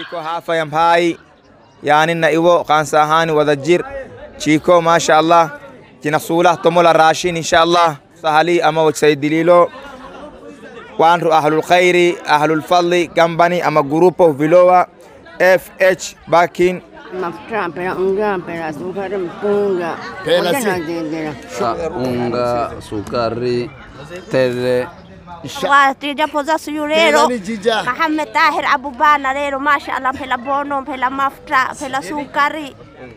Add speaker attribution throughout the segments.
Speaker 1: chiko hafa ya mpai yani na iwo kansa hani wadajir chiko masha Allah kina sulah tomola rashin insha Allah sahali ama wasaidililo wanru ahlul khairi ahlul fadli gambani ama grupo vilowa FH Bakin
Speaker 2: mafuta pela unga pela sukari mpunga
Speaker 3: Pela si-
Speaker 4: unga sukari tele
Speaker 5: watija poza suyu rero. Mohamed Tahir Abubana rero mashallah pela bono pela mafuta pela sukari.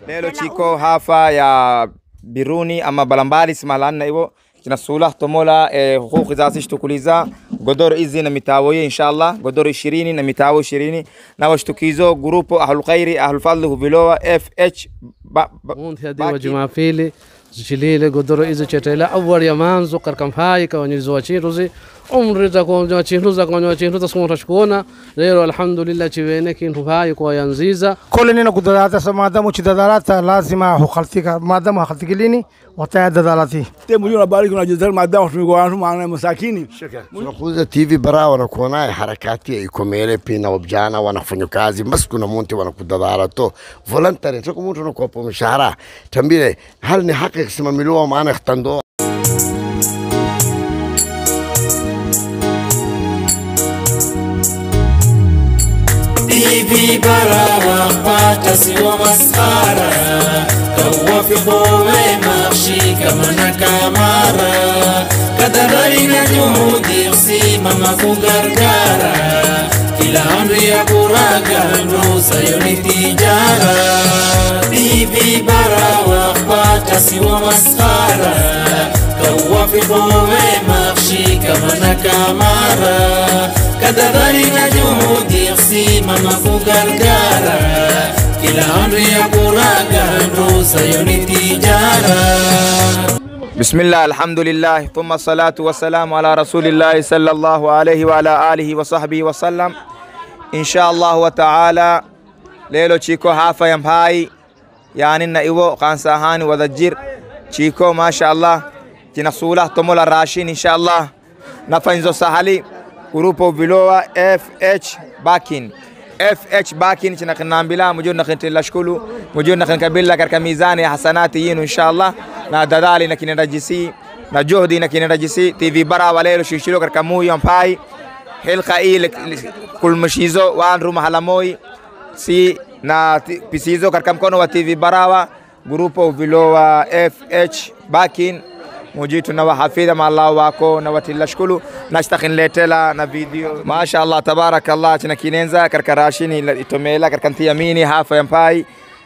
Speaker 1: Lelo chiko hafa ya biruni ama balambali simalanna iwo sula tomola eh, huquqi zasi shtukuliza godoro izi na mitawoye inshallah. Godoro ishirini na mitawo ishirini. Na washtukizo grupo ahlul khairi ahlul fadli huvilowa FH ba, ba,
Speaker 4: munthi jumapili zichilile godoro izo chetela awali ya manzo karkamphai kawanyilizo wa chiruzi umri za kwa chintu za kwa chintu za sumota shikuona lero alhamdulillah chiwene kintu phai kwa yanziza
Speaker 6: كل نينا كدادات سمادام وشدادات لازم هخلتك مادام هخلتك وتاع داداتي
Speaker 7: te mujua unabariki unajizalisha maadamu tumiko watu maana masakini
Speaker 3: tunakuza TV bara wanakuwa naye harakati ya ikomele pina wabjana wanafanya kazi basi kuna muntu wanakudadara to voluntary tuko muntu anakuwa mshahara tambile hal ni haki kusimamiliwa maana ikhtandoa
Speaker 8: TV bara wapata siwa masara kawafiqo wema shika mana kamara kadhalali na usimama kugargara kila amri ya kuraga ndosa yoni tijara TV bara wapata siwa masara kawafiqo wema shika mana kamara kadhalali na juhudi simama kugargara kila amri
Speaker 1: بسم الله الحمد لله ثم الصلاة والسلام على رسول الله صلى الله عليه وعلى آله وصحبه وسلم إن شاء الله وتعالى ليلو تشيكو هافا يمهاي يعني نا إيوو قانسا هاني وذجير تشيكو ما شاء الله كنا سولا تمولا راشين إن شاء الله نفنزو سهلي grupo vilowa FH Bakin. FH Bakin china kinambila mujud na kintila shkulu mujud na kinkabila katika mizani ya hasanati yenu inshallah. Na dadali na kinenda jisi na juhdi na kinenda jisi TV bara walelo shishilo katika muyo mpai hilqa ile kulmashizo wanru mahalamoi si na pisizo katika mkono wa TV Barawa grupo vilowa FH Bakin mujitu na wahafidha maallah wako na watila shukulu nashtakinletela na video masha allah tabarakallah china kinenza katika rashini itomela katika ntiamini hafa ya mpai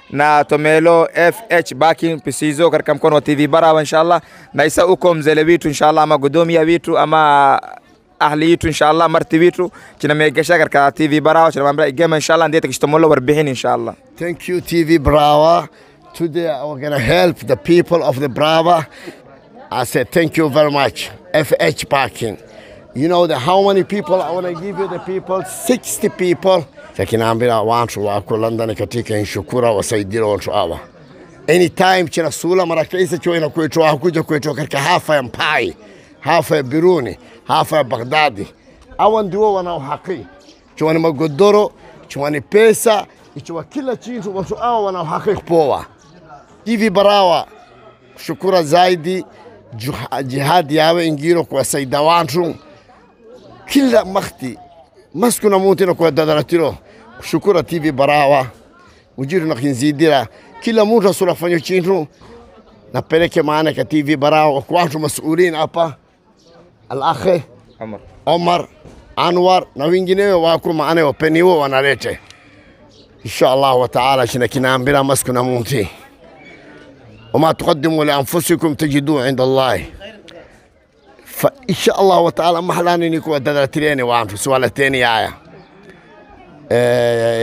Speaker 1: na tomelo fh baki pisizo katika mkono wa tv barawa inshallah na isa uko mzele witu inshallah ama gudumia witu ama ahli yitu inshallah marti witu china megesha katika tv barawa china mambra igema inshallah ndiye takishtomolo warbihin inshallah
Speaker 3: Thank you, TV Brava. Today we're to help the people of the Brava. I said, thank you very much. FH Parking. You know the, how many people I want to give you the people? 60 people. Takinaambia watu wako London katika inshukura wasaidira watu hawa. Anytime china sula mara kaisa chwa ina kwetu hakuja kwetu katika hafa ya Mpai, hafa ya Biruni, hafa ya Baghdadi. Hawa ndio wanao haki. Chwa ni magodoro, chwa ni pesa, ichwa kila kitu watu hawa wanao haki kupoa. Hivi barawa shukura zaidi jihadi yawe ingiro kuwasaida wantu kila makti maskuna mutina kwa dadaratiro kushukura TV barawa. Ujiru na kinzidira. Kila mtu asura fanyo chintu napeleke maana ka TV barawa kwa watu masuulin hapa al-akhi
Speaker 1: Omar.
Speaker 3: Omar Anwar na wengineo wako maana wapeniwo wanalete. Insha Allah wa taala shina kinaambira maskuna muti وما تقدموا لانفسكم تجدوه عند الله فان شاء الله وتعالى محلاني نكو ددرتيني وان في سوالتين يا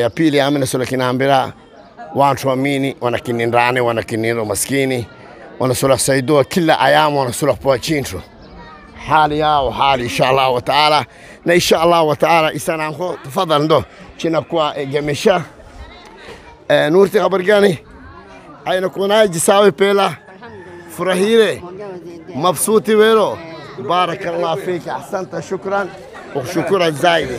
Speaker 3: يا pili amina sura kinaambira watu amini wanakinindrani wanakiniro maskini wanasura saidoa kila ayamu wanasura poa chintu hali yao hali insha Allah wa taala na insha Allah wa taala isananko tafadhal ndo china kwa egemesha eh, nurti khabar gani aina kuna jisawe pela furahire mabsuti wero بارك الله فيك احسنت شكرا وشكرا زايد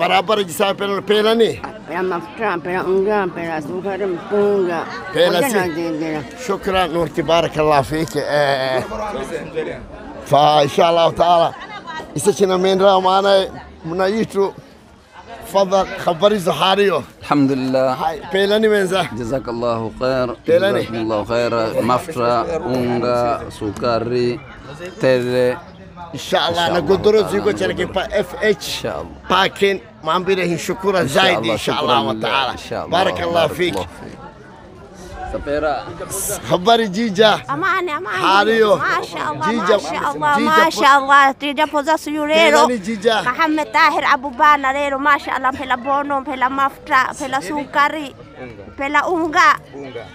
Speaker 3: برابر جساي بيلاني
Speaker 2: pela mafuta, pela unga, pela sukari, mpunga.
Speaker 3: Pela
Speaker 2: Wote
Speaker 3: si-
Speaker 2: nazidira.
Speaker 3: شكرا نورتي بارك الله فيك آه، فان شاء الله تعالى استشنا من راه معنا منايتو تفضل خبري زحاريو
Speaker 9: الحمد لله.
Speaker 3: هاي بيلاني من زه
Speaker 9: جزاك الله خير.
Speaker 3: Pelani.
Speaker 9: جزاكم الله خير. مفرا unga sukari tele
Speaker 3: إن شاء الله أنا قدروا زيكو با إف إتش.
Speaker 9: شاء الله.
Speaker 3: باكن ما عم بيرهن شكرا زايد إن شاء الله. وتعالى.
Speaker 9: إن شاء الله.
Speaker 3: بارك الله فيك.
Speaker 9: Sapera.
Speaker 3: Habari Jija.
Speaker 5: Amani, amani. Hariyo. Mashallah,
Speaker 3: Jija.
Speaker 5: Mashallah, mashallah.
Speaker 3: Jija
Speaker 5: poza suyu rero.
Speaker 3: Nani Jija?
Speaker 5: Muhammad Tahir Abubana rero mashallah pela bono, pela mafuta, pela sukari. Pela unga.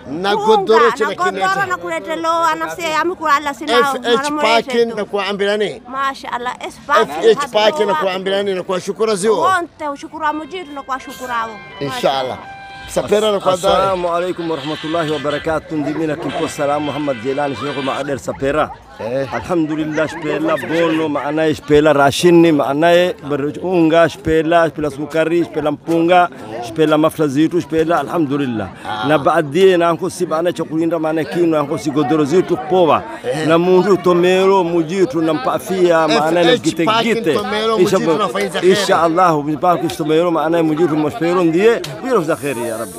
Speaker 3: Na
Speaker 5: godoro
Speaker 3: chana kinete.
Speaker 5: Na godoro na kulete loa
Speaker 3: na se amekulala sina. FH Parking
Speaker 5: na kuambia nini?
Speaker 3: Mashallah. FH Parking na kuambia nini na kuwashukuru zio.
Speaker 5: Wonte ushukuru amujitu na
Speaker 3: kuwashukuru wao. Inshallah. سبيرا نكوا داي
Speaker 10: السلام عليكم ورحمة الله وبركاته. دمينا كنكو السلام محمد جيلاني شيخ مع أدير الحمد لله شبيلا بونو معنا شبيلا راشيني معنا برجونغا شبيلا شبيلا سكري شبيلا مبونغا شبيلا مفلا زيتو شبيلا الحمد لله نبعد دي نانكو سيبانا شكولين معنا كينو نانكو سيغودورو زيتو بوا نمونdu tomero mujitu nampafia maana
Speaker 3: FH
Speaker 10: gite
Speaker 3: Parking
Speaker 10: gite.
Speaker 3: Tomero Mujitu nafanya kheri.
Speaker 10: insha Allah mpaka tomero maana mujitu mashpero ndiye biro za kheri ya rabbi.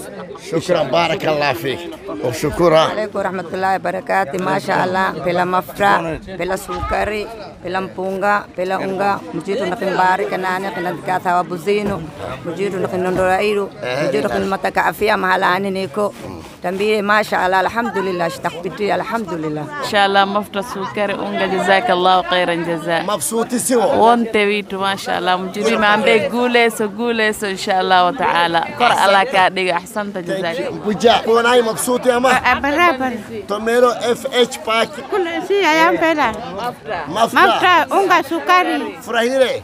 Speaker 3: شكرا بارك الله فيك وشكرا.
Speaker 11: عليكم ورحمة الله وبركاته. ما شاء الله. بلا مفرا بلا سكري بلا مبونغا بلا أونغا مجيرو نخن بارك ناني خن ندكا ثوا بوزينو مجيرو نخن نندرائيرو مجيرو خن متكا أفيا نيكو. Tambie ما شاء الله الحمد لله اشتقبتي الحمد لله.
Speaker 12: إن شاء الله مفتا سكر أونجا جزاك الله خيرا جزاء.
Speaker 3: مبسوط سوا.
Speaker 12: وانت ويتو ما شاء الله مجري ما عندك قولي سو قولي سو إن شاء الله وتعالى. قرأ الله كادي أحسنت جزاك.
Speaker 3: وجا وناي مبسوط يا ما؟
Speaker 2: Barabara.
Speaker 3: توميرو اف اتش باك
Speaker 2: Kule si ayampela.
Speaker 3: مفتا
Speaker 2: Mafuta, unga, sukari.
Speaker 3: فرahire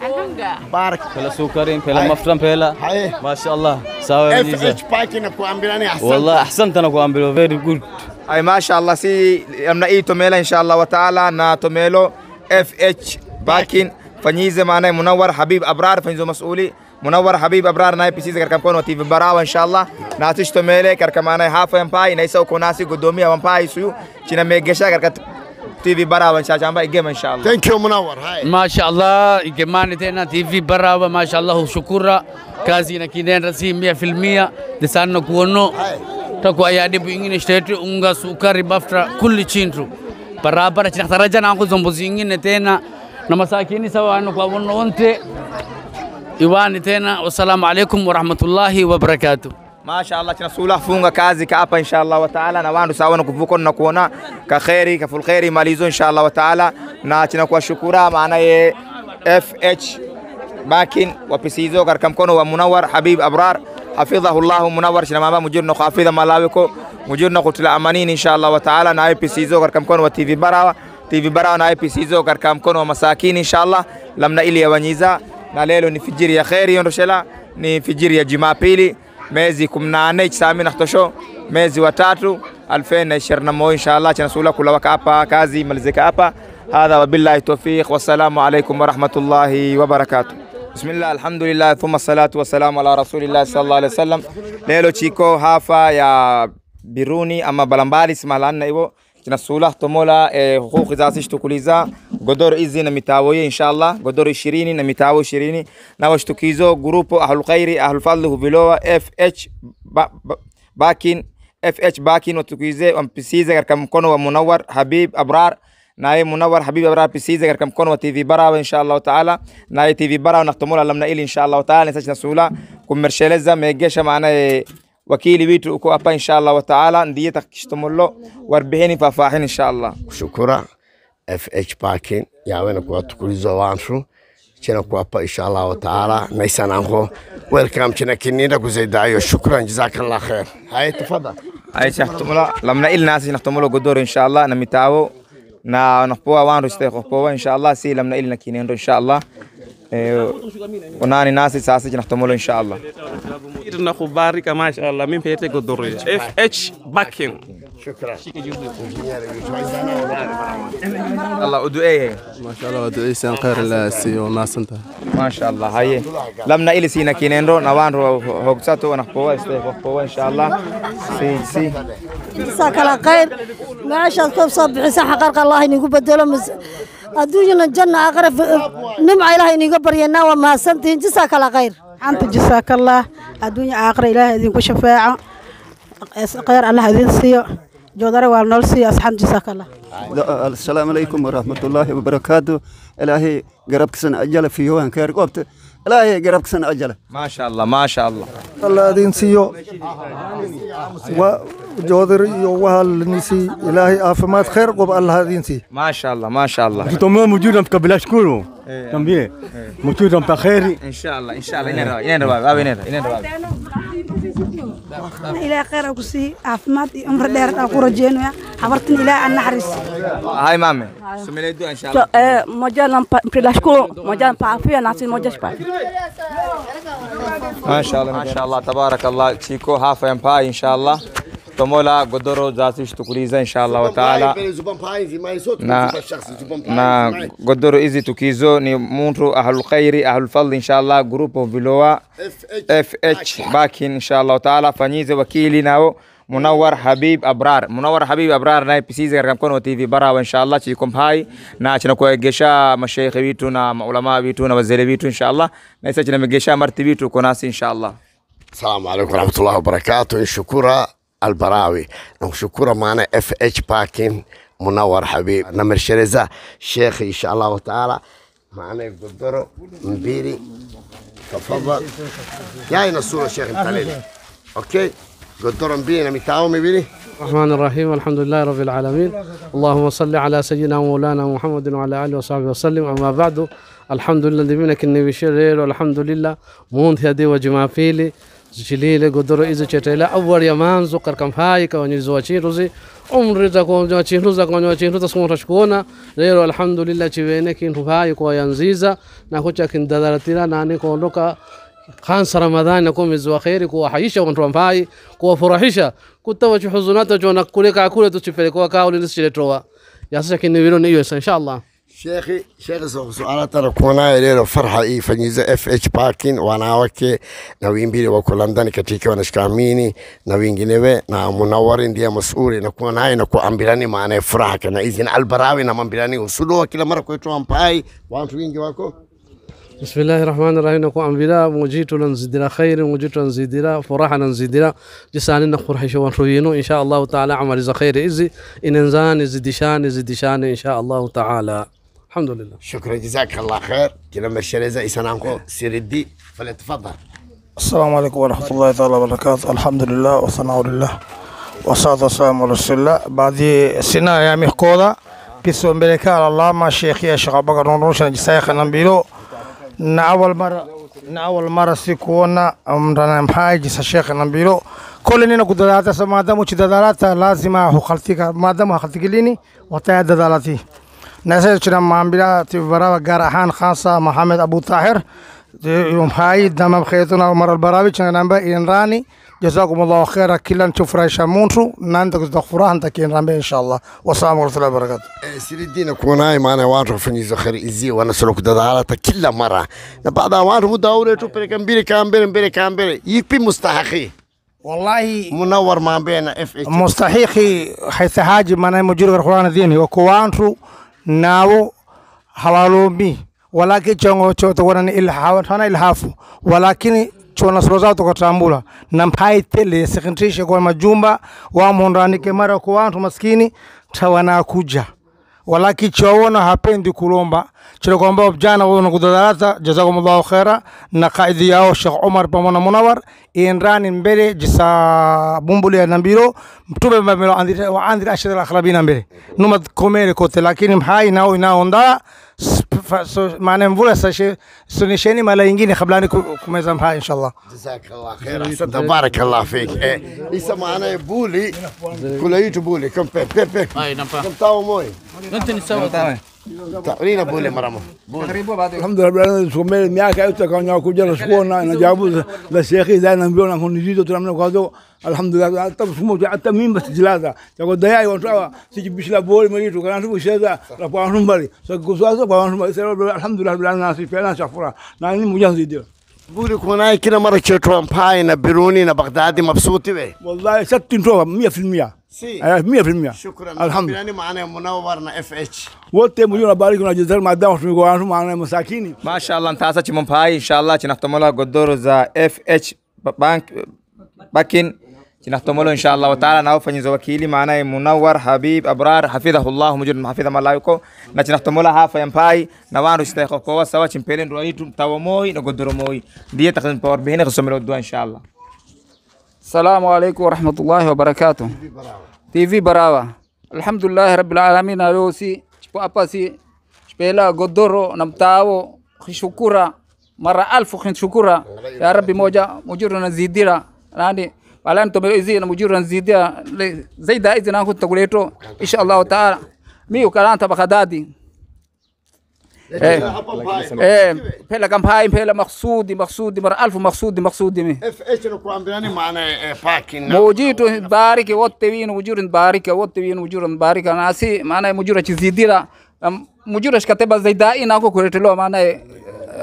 Speaker 3: بارك.
Speaker 13: pela sukari pela mafuta pela
Speaker 3: هاي.
Speaker 13: mashallah sawa
Speaker 3: اف اتش باك نكوامبيراني احسن
Speaker 13: والله ahsanta na kuambiwa very good
Speaker 1: ay mashallah si namna hii tomela inshallah wa taala na tomelo fh bakin fanyize maanaye munawar habib abrar fanyizo masuli munawar habib abrar naye pisize katika mkono wa tv barawa inshallah na atish tomele katika maanaye hafa ya mpai na isa uko nasi godomia wa mpai suyu china megesha katika tv barawa inshallah chamba igema inshallah
Speaker 3: ثانك يو منور هاي
Speaker 4: ما شاء الله tena tv barawa ma sha Allah shukura kazi inakinenda si mia filmia desana kuono taku ayadibu ingine shtete unga sukari bafta kulli chintu barabara china taraja na zombozi ingine tena na masakini sawa anu kwa wono wonte iwani tena wassalamu alaikum warahmatullahi wabarakatuh
Speaker 1: Masha Allah tunasula funga kazi ka hapa inshallah wa taala. Na wandu sawa na kuvuko na kuona. Ka khairi ka ful khairi malizo inshallah wa taala. Na kwa shukura maana ye FH bakin wapisizo katika mkono wa Munawar Habib Abrar. Hafidhahu Allah Munawar china mama mujirna hafidha malawiko. Mujirna kutila amanini inshallah wa taala. Na pisizo katika mkono wa TV Barawa. TV Barawa na pisizo katika mkono wa masakini inshallah. Lamna ili ya wanyiza. Na lelo ni fijiri ya khairi yondoshela ni fijiri ya Jumapili mezi 18 chisami na kutosho. Mezi wa tatu 2021 inshallah chana sula kula waka hapa kazi malizika hapa. Hadha wabillahi tawfiq wassalamu alaikum warahmatullahi wabarakatuh Bismillah, alhamdulillah, thumma salatu wassalamu ala rasulillah sallallahu alaihi wasallam. Lelo chiko hafa ya Biruni ama Balambali simalanna hivyo kinasula tomola eh, huquqi zasishtukuliza godoro izi na mitawoye inshallah godoro ishirini na mitawo ishirini na washtukizo grupo ahlul khairi ahlul fadli hubilowa fh ba, ba, bakin fh bakin watukize wampisize katika mkono wa munawar habib abrar naye munawar habib abrar pisize katika mkono wa tv barawa insha allahu taala naye tv barawa naktomola lamna ili insha allahu taala nisachnasula kumersheleza megesha maanaye wakili witu uko hapa insha allah wa taala ndiye takishtomollo warbihini fafahin insha allah
Speaker 3: shukura fh parking yawena kuwa tukulizo wansu chena kuwapa insha Allah wa taala naisananko welcome chena kininda kuzaidayo shukran jazakallah khair hay tafadhal
Speaker 1: ay shahtomola lamna il nasi naktomolo godoro insha allah na mitawo na nakpoa wandu ste qopowa insha allah si lamna il nakinendo insha allah eh, onani nasi sasa naktomolo insha allah
Speaker 14: tunakubarika mashallah mimi pete godoro ya fh backing
Speaker 3: شكرا.
Speaker 1: الله uduceeye
Speaker 14: ما شاء الله ودعيسان خير الله سيو ما سنتا
Speaker 1: Masha Allah. Haye. Lamna ili sina kinendo na wandu hogsato na kupoa este kupoa inshallah. Si si.
Speaker 15: جزاك الله. خير. معاشات كوب صاب عيسى حقرق الله إني دولة مس أدوجنا الجنة أقرب نمع إله إني قبل ينا وما سنتين جزاك الله خير.
Speaker 16: أنت جزاك الله. الدنيا آخر إله إذن شفاعة. خير الله إذن سيو asalaamu calaykum waraxmat ullaahi wabarakaatu. Ilaahay
Speaker 17: garabkisan ajale fiyowan ka ergoobte ilaahay garabkisan ajale maasha allah maasha allah allah idin siiyo joodar iyo
Speaker 1: wahalinisi ilaahay caafimaad khayr qob allah
Speaker 6: idin siiyo maasha allah maasha allah tutomo mujudan kabilashkuru eh. tambie mujudan
Speaker 1: pa khayri? Insha allah insha allah
Speaker 7: inera inera inera inera Tambie. Mujuda mpaheri.
Speaker 1: Inshallah. Inshallah. Inenda inenda baba. Baba inenda. Inenda baba.
Speaker 16: إلهي خير أكسي عافمات أمر دير أكو رجينو حبرتني إلهي أن نحرس
Speaker 1: Hai mame. Sumele dua inshallah.
Speaker 18: moja nampenda shukuru moja nampa afya na si moja shipati
Speaker 1: Masha Masha Allah. Tabarakallah. Chiko hafa ya mpai inshallah. Tomola godoro zasi shtukuliza inshallah wa taala. na na godoro hizi tukizo ni muntu ahlul khairi ahlul fadli inshallah grupo vilowa fh bakin inshallah taala fanyize wakili nao munawar habib abrar munawar habib abrar naye pisize katika mkono wa tv barawa inshallah chikom hai na chinakuegesha mashaikhi vitu na maulama vitu na wazee vitu inshallah na isa chinamegesha marti vitu uko nasi inshallah
Speaker 3: السلام عليكم ورحمة الله وبركاته شكورا البراوي. شكورا معنا اف اتش باكين منور حبيب. نمر شرزة شيخ إن شاء الله تعالى. معنا يقدروا مبيري. تفضل. يا الصورة شيخ انت ليلي أوكي. قدروا مبيري متاو مبيري؟
Speaker 4: الرحمن الرحيم والحمد لله رب العالمين. اللهم صل على سيدنا مولانا محمد وعلى آله وصحبه وسلم. أما بعد الحمد لله دمينك النبي شرير والحمد لله مونت هدي وجمافيلي. Jilile godoro izo chetela awar ya manzo karkam hai ka wanyi zo chiruzi umri za ko jo chintu za ko jo chintu tasmo tashkuona lero alhamdulillah chiwene kintu hai ko yanziza na kucha kindadaratira nani ko ondoka khansa ramadhani na mwezi wa kheri kuwahaisha watu ambai kuwafurahisha kutawa huzunata jona kuleka kule tuchipelekwa kauli nisiretoa yasasa kiniviro niyo inshallah
Speaker 3: شيخي شيخ سؤال ترى كونا يليرو فرحة إيه فنيزة اف اتش باركين وانا وكي na wimbili wako London katika wanashkamini na winginewe na munawari ndiye masuri na kuwa naye na kuambirani maana ya furaha kana hizi na albarawi na mambirani usulo kila mara kwetu ampai watu wingi wako
Speaker 4: بسم الله الرحمن الرحيم نكون أنبياء وجيت لنزيدنا خير وجيت لنزيدنا فرحا نزيدنا جسان نخور حيشوان روينو إن شاء الله تعالى عمل إذا خير إزي إن إنزان زدشان زدشان إن شاء الله تعالى الحمد لله.
Speaker 3: شكرا جزاك الله خير. كلام الشريزة إسانانكو سير الدي فليتفضل
Speaker 6: السلام عليكم ورحمة الله تعالى وبركاته. الحمد لله والثناء لله والصلاة والسلام على رسول الله. بعد سنة يا ميكودا بسم الله الله ما شيخ يا شيخ أبو بكر نروش نجسايخ نبيلو na awal mara na awal mara sikuona mrana mhaji sa shekhe nambilo kole nina kudadalata sa maadamu chidadalata lazima hukhaltika maadamu hakhaltikilini dadalati nasa chira maambila tibarawa gaar ahaan khaasa maxamed abu taahir mhayi damam khaytuna mara albarawi changanamba inrani جزاكم الله خيرا. كلا نشوف رايشا مونترو نانتك تغفرها أنت كين رامي إن شاء الله. والسلام ورحمة الله وبركاته.
Speaker 3: سير الدين كوناي معنا وانتو فني زخر إزي وأنا سلوك ددالة كل مرة. بعد وانتو مداولة تو بريكام بيري كام بيري بيري كام بيري. يكبي مستحقي.
Speaker 6: والله
Speaker 3: منور ما بين إف
Speaker 6: مستحيقي حيث حاجة من مجرد القرآن ديني وكوانترو nawo hawalombi walaki chongo chotokorani ilhana ilhafu. Walakini chona suroza tokotambula na mpai tele sekentrishe kwa majumba wamhondanike mara kwa wantu maskini tawanakuja walaki chowona hapendi kulomba. Chile kwamba vijana wao na kudadalata jazakumullahu khaira. Na kaidi yao Sheikh Omar pamoja Munawar inrani mbele jisa bumbuli ya nambiro. Mtume mbele andira wa andira ashara al-akhrabina mbele. Numa komere kote lakini mhai nao inaonda. So maana mvula sasa sunisheni mala nyingine kabla ni kumeza mhai inshallah.
Speaker 3: Jazakallahu khaira tabarakallah fik. Eh isa maana buli kula yitu buli. Kampe pepe
Speaker 19: hai nampa.
Speaker 3: Kamtao moyo
Speaker 19: Alhamdulillah miaka yote kuja na sikuona na jawabu za- shekhi za na mbio na kunizido tunamna kwa hiyo alhamdulillah hata mfumo hata mimi basi jilaza ya kwa dai watu hawa sijibishila bole mimi tu kana tu sheza la kwa watu mbali so kuswaza kwa watu mbali sasa alhamdulillah bila nasi pia shafura na ni mujanzidio
Speaker 3: Buri kuna kila mara chetu ampai na Biruni na Baghdadi mabsuti we.
Speaker 19: والله ست نتوما 100%
Speaker 3: Si.
Speaker 19: eh 100%
Speaker 3: Shukran.
Speaker 19: alhamdulillah
Speaker 3: Birani maana munawwar na FH.
Speaker 19: wote mjua nabariki na jazal maadamu tumiko watu maana masakini
Speaker 1: mashallah ntaasa chimompai inshallah chinahtomola godoro za fh bank bakin chinahtomolo inshallah wataala na wafanyizo wakili maanaye munawar habib abrar hafidhahullah mujud hafidha malaiko na chinahtomola hafa yampai na wandu sitaikokowa sawa chimpele nduaitu tawa moi na godoro moi ndiye takhin power bihine kusomelo dua inshallah
Speaker 20: Salamu alaikum warahmatullahi wabarakatuh. TV Barawa. Alhamdulillah rabbil alamin alosi chipo hapa si chipela godoro na mtao khishukura mara alfu khishukura ya rabbi moja mujuru na zidira nani balani tomero izi na mujiru na mujuru nzidia zaida izi na kutu kuleto insha Allah taala. Mi ukalanta bakadadi eh. Pela eh, kampai pela maksudi maksudi mara alfu maksudi maksudi mi.
Speaker 3: Mujitu bariki wote winu mujuru bariki wote winu mujuru bariki nasi maana mujuru chizidira. Mujuru
Speaker 20: shikateba zaida inako kuletelo maana eh,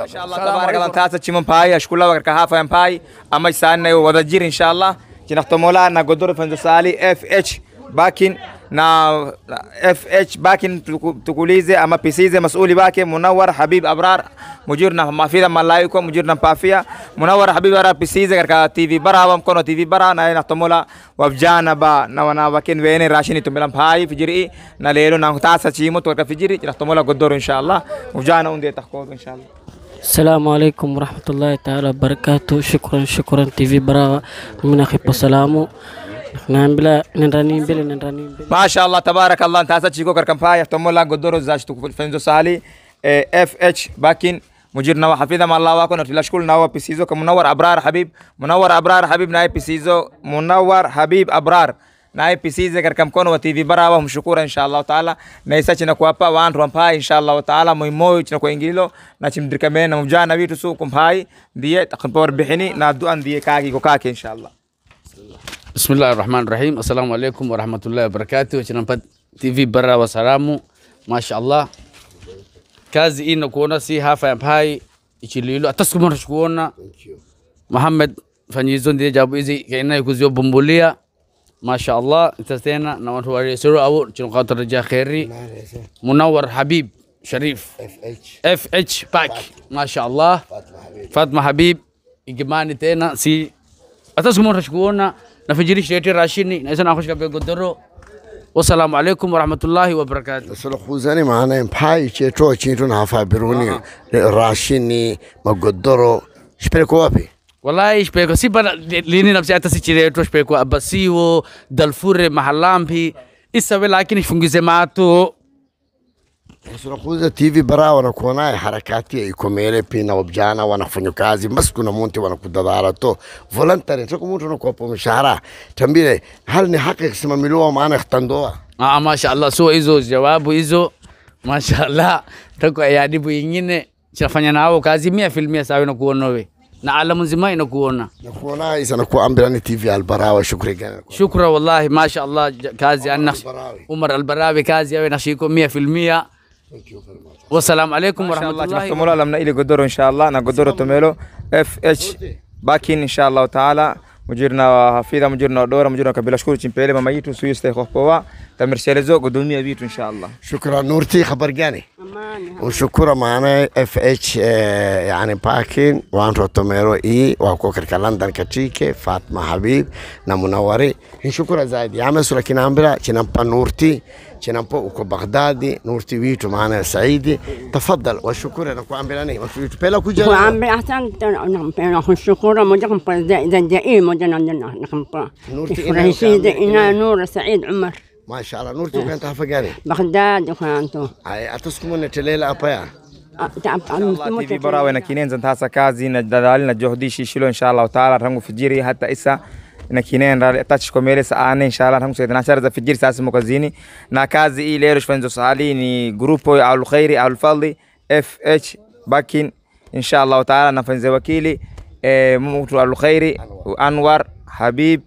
Speaker 20: وتوين وجور بارك ناسي معناها مجورة تزيديرا مجورة كتبة زي دائي ناكو كوريتلو معناها
Speaker 1: inshallah tabarakallah ntaasa chimompai ashkulawa katika hafa yampai ama sanne wadajiri inshallah chinahtomola na godoro fanzo sali fh bakin na na fh bakin tuku- tukulize ama pisize masuli wake munawar habib abrar mujir na mafidha malaiko mujir na pafia munawar habib abrar pisize katika tv bara wa mkono tv bara na nahtomola wavjana ba na wana wakin wene rashini tumela mpai fijiri na lelo na taasa chimo to katika fijiri chinahtomola godoro inshallah wavjana unde tahkodo inshallah
Speaker 21: السلام عليكم ورحمة الله تعالى وبركاته. شكرا شكرا. تي في برا من أخي بسلامو نعم بلا نرانين بلا نرانين بلا.
Speaker 1: ما شاء الله تبارك الله. انت هسه تشيكو كركم فاي يحتمو الله قدرو زاشتو فنزو سالي. آه، اف اتش باكين. مجير نوا حفيدة ما الله واكو. نتلا شكول نوا بسيزو كمنور أبرار حبيب. منور أبرار حبيب نايب بسيزو منور حبيب ابرار, حبيب أبرار. na IPCZ katika mkono wa TV bara mshukura insha Allah taala. Na isa china kuapa wantu wampai insha Allah taala. Moyo china kwa ingilo na chimdrika chimdirikame na mjana vitu suku mpai ndiye takbor bihini na dua ndiye kaki kwa kaki
Speaker 22: insha Allah Bismillah ar-Rahman ar-Rahim Assalamu alaikum warahmatullahi wabarakatuh. China mpat TV Barawa salamu. Masha Allah kazi ino kuona si hafa ya mpai ichililo atasukumana shukuona Muhammad fanyizo ndiye jabu hizi kaina kuzio bumbulia. ما شاء الله انت زين نور هو سيرو أو جن قاطر رجاء خيري؟ منور حبيب شريف. اف اتش اف اتش باك ما شاء الله فاطمة حبيب. فاطمة حبيب يجمعني تينا سي. اتسمون رشكونا نفجري شريتي راشيني نسنا خشكا
Speaker 3: بيقدرو والسلام عليكم ورحمة الله وبركاته. سلو خوزاني معنا بحاي شيء تو شيء تو نافع بروني آه. راشيني مقدرو شبيكوا فيه.
Speaker 22: Wallahi shpeko. Si bana lini nafsi ata si chireto shpeko. Abasiwo dalfure mahalampi isawe lakini shfungize matu.
Speaker 3: Sulukuza TV bara wanakuona harakati ya ikomere pina wabjana wanafanya kazi masku na munti wanakudadara to voluntary tuko mtu anakuwa mshahara. Tambile hali ni haki kusimamiliwa maana ikhtandoa
Speaker 22: ah masha Allah so hizo jawabu hizo masha Allah tako yadibu ingine chafanya nao kazi mia filmia sawa na kuona we na alamu nzima inakuona
Speaker 3: nakuona isa nakuwa ambirani TV albarawa shukri gani
Speaker 22: shukra wallahi masha Allah kazi anna Umar Albarawi kazi yawe nashiko mia filmia wassalamu alaikum warahmatullahi
Speaker 1: tunahtomola lamna ili godoro inshallah na godoro tomelo fh bakin inshallah taala mujirna hafidha mujirna wa dora mujirna kabila shukuru chimpele mama yitu suyu stay khopowa tamirshelezo godumia vitu inshallah
Speaker 3: شكرا. نورتي خبر جاني. وشكرا معنا اف اتش يعني باكين وانتو توميرو إي وكوكر كالندن كتيكي فاطمة حبيب نمنوري شكرا زايد. يا مسؤول كنا امبلا كنا نورتي. كنا وكو بغدادي نورتي ويتو معنا سعيدي تفضل وشكرا نكو امبلاني ويتو بلا كو جانا
Speaker 2: وعم بأحسن نحن الشكورة مجرم زي مجرم نحن
Speaker 3: نورتي
Speaker 2: إنا نور سعيد عمر
Speaker 3: ما شاء الله نورتي كانت هفقاني
Speaker 2: بغداد وكانتو
Speaker 3: اي اتسكمون تليلا ابايا
Speaker 1: TV bora we na kinenza ntasa kazi na dadali na juhudi shishilo inshallah taala rangu fijiri na kinenda tachi nakinenda saa nne inshallah tangu saa nashara za fajiri sasa mko mukazini na kazi hii leo shfanzo sali ni grupo ya alkhairi alfadli fh bakin inshallah taala nafanze wakili eh, e, mtu alkhairi anwar habib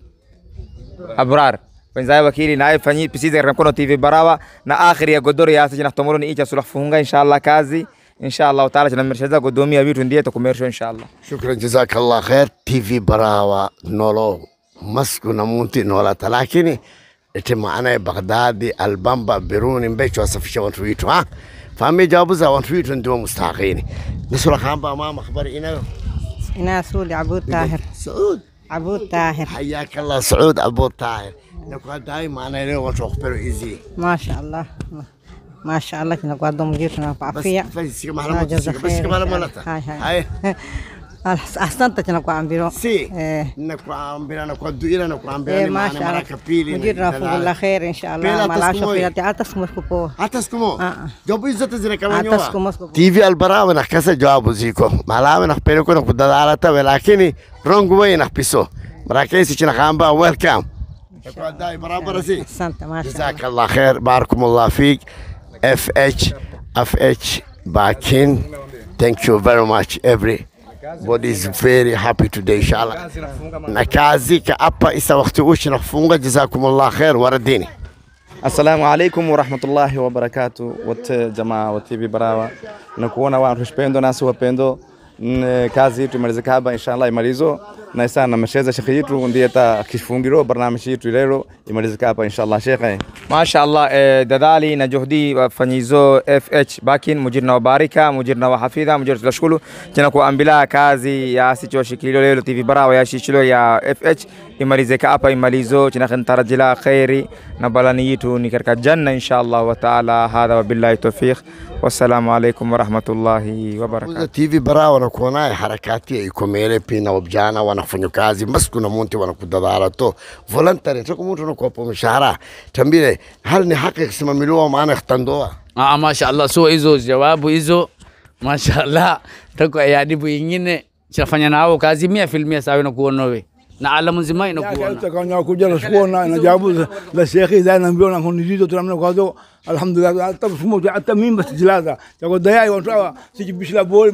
Speaker 1: abrar. Wenzaye wakili na fanyi pisize katika mkono tv barawa na akhiri ya godoro ya sasa ni icha sulah funga inshallah kazi inshallah taala tunameresheza kudomia vitu ndiye tukumeresha inshallah.
Speaker 3: Shukran jazakallah khair tv barawa nolo. مسكو نمونتي نولا لكن اتما أنا بغدادي البامبا بيروني مبيش وصفشة وانتويتو ها؟ فامي جابوزا وانتويتو انتو مستحقيني نسولا خامبا ما مخبر إنا؟
Speaker 23: إنا سعود عبود طاهر.
Speaker 3: سعود؟
Speaker 23: عبود طاهر.
Speaker 3: حياك الله سعود ابو طاهر. نقول دايما أنا ليه وانتو ايزي
Speaker 23: ما شاء الله. ما شاء الله كنا قاعدين مجيتنا بعافية
Speaker 3: بس بس كمان بس كمان مالتا
Speaker 23: هاي. هاي. Asante tena kwa ambiro.
Speaker 3: Si. Eh. Nakuambira na kwa duira na
Speaker 23: kuambira eh, ni maana mara kapili. Mjir na fungu la khair inshallah. Malasha pia te hata
Speaker 3: siku msikupo. Hata siku mo. Ah,
Speaker 23: ah. Jabu izata
Speaker 3: zina kama nyoa. Hata siku msikupo. TV albarawa na kasa jawabu ziko. Malawa na pele kuna kudadala tawe lakini rongo wewe na
Speaker 23: piso. Marakesi china kamba
Speaker 3: welcome. Dai barabara si. Asante mashallah. Jazakallah khair. Barakumullah fik. FH FH Bakin. Thank you very much every everybody is very happy today inshallah na kazi ka hapa isa wakati uchi nafunga jazakum allah khair waradini
Speaker 24: Assalamu alaikum warahmatullahi wabarakatu wote jamaa wa TV Barawa, na kuona watu wapendo nasi wapendo N- kazi yetu imalizika hapa inshallah imalizo na sana. Masheza shekhi yetu ndiye ta kifungiro barnamiji yetu leo imalizika hapa inshallah. Shekhi
Speaker 1: mashallah eh, dadali na juhudi wafanyizo fh bakin mujirna wabarika mujirna wahafidha mujirna tunashukuru tena kuambila kazi ya sicho shikilio lelo tv barawa ya shishilo ya fh imalizika hapa imalizo. Tena khantarajila khairi na balani yitu ni katika janna inshallah wa taala. Hadha wa billahi tawfiq. Wassalamu alaikum warahmatullahi wabarakatuh
Speaker 3: TV Barawa na kuona harakati iko mbele pina wabjana wanafanya kazi basi, kuna monte wanakudadara to voluntary tuko mtu anakuwa mshahara. Tambile hali ni haki kusimamiliwa maana ikhtandoa
Speaker 22: Ah, mashaallah, so hizo jawabu hizo. Mashaallah, tako yadibu ingine chafanya nao kazi mia filmia sawa na kuona wewe. Na alamu nzima inakuona
Speaker 19: kuja na za- za shekhi za na tunamna alhamdulillah hata mfumo hata mimi basi jilaza dayai watu hawa sijibishila boli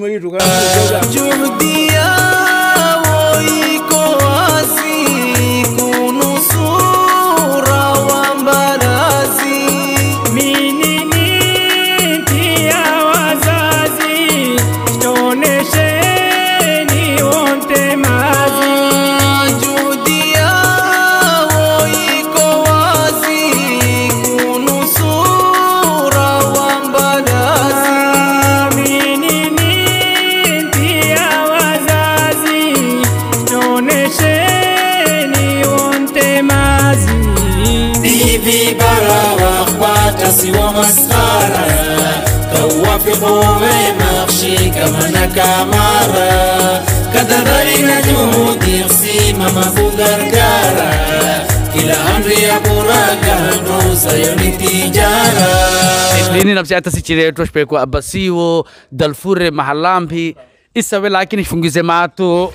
Speaker 25: kamara Kadabarina juhudi usimama kugargara Kila amri ya
Speaker 26: buraka nusayo ni tijara.
Speaker 22: Isnini nafsi ata sichire tuashpe kwa abasiwo Dalfure mahalambi Isawe lakini fungize matu.